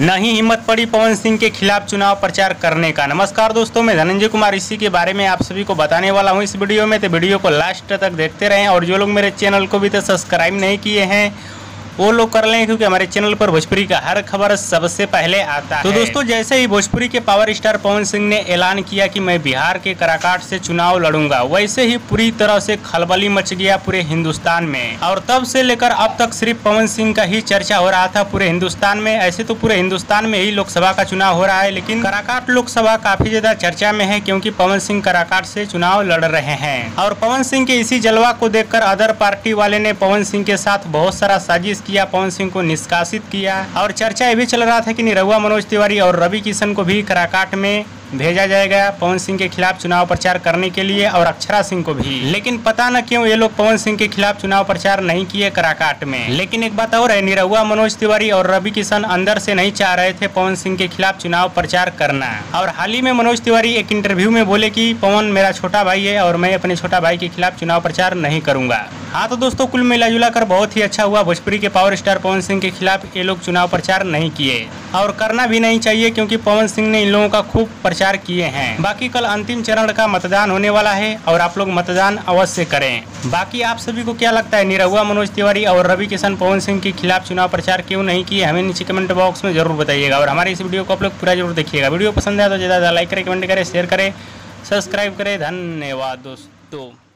नहीं हिम्मत पड़ी पवन सिंह के खिलाफ चुनाव प्रचार करने का। नमस्कार दोस्तों, मैं धनंजय कुमार इसी के बारे में आप सभी को बताने वाला हूँ। इस वीडियो में तो वीडियो को लास्ट तक देखते रहें और जो लोग मेरे चैनल को भी तो सब्सक्राइब नहीं किए हैं वो लोग कर लें क्योंकि हमारे चैनल पर भोजपुरी का हर खबर सबसे पहले आता है। तो दोस्तों जैसे ही भोजपुरी के पावर स्टार पवन सिंह ने ऐलान किया कि मैं बिहार के कराकाट से चुनाव लड़ूँगा वैसे ही पूरी तरह से खलबली मच गया पूरे हिंदुस्तान में। और तब से लेकर अब तक सिर्फ़ पवन सिंह का ही चर्चा हो रहा था पूरे हिंदुस्तान में। ऐसे तो पूरे हिंदुस्तान में ही लोकसभा का चुनाव हो रहा है लेकिन कराकाट लोकसभा काफ़ी ज़्यादा चर्चा में है क्योंकि पवन सिंह कराकाट से चुनाव लड़ रहे हैं। और पवन सिंह के इसी जलवा को देखकर अदर पार्टी वाले ने पवन सिंह के साथ बहुत सारा साजिश किया, पवन सिंह को निष्कासित किया। और चर्चा ये भी चल रहा था कि निरहुआ मनोज तिवारी और रवि किशन को भी कराकाट में भेजा जाएगा पवन सिंह के खिलाफ चुनाव प्रचार करने के लिए और अक्षरा सिंह को भी। लेकिन पता न क्यों ये लोग पवन सिंह के खिलाफ चुनाव प्रचार नहीं किए कराकाट में। लेकिन एक बात और है, निरहुआ मनोज तिवारी और रवि किशन अंदर से नहीं चाह रहे थे पवन सिंह के खिलाफ चुनाव प्रचार करना। और हाल ही में मनोज तिवारी एक इंटरव्यू में बोले की, पवन मेरा छोटा भाई है और मैं अपने छोटा भाई के खिलाफ चुनाव प्रचार नहीं करूँगा। हाँ तो दोस्तों, कुल मिला जुला कर बहुत ही अच्छा हुआ भोजपुरी के पावर स्टार पवन सिंह के खिलाफ ये लोग चुनाव प्रचार नहीं किए। और करना भी नहीं चाहिए क्योंकि पवन सिंह ने इन लोगों का खूब प्रचार किए हैं। बाकी कल अंतिम चरण का मतदान होने वाला है और आप लोग मतदान अवश्य करें। बाकी आप सभी को क्या लगता है? निरहुआ मनोज तिवारी और रवि किशन पवन सिंह के खिलाफ चुनाव प्रचार क्यों नहीं किए? हमें नीचे कमेंट बॉक्स में ज़रूर बताइएगा और हमारे इस वीडियो को आप लोग पूरा ज़रूर देखिएगा। वीडियो पसंद है तो ज़्यादा लाइक करें कमेंट करें शेयर करें सब्सक्राइब करें। धन्यवाद दोस्तों।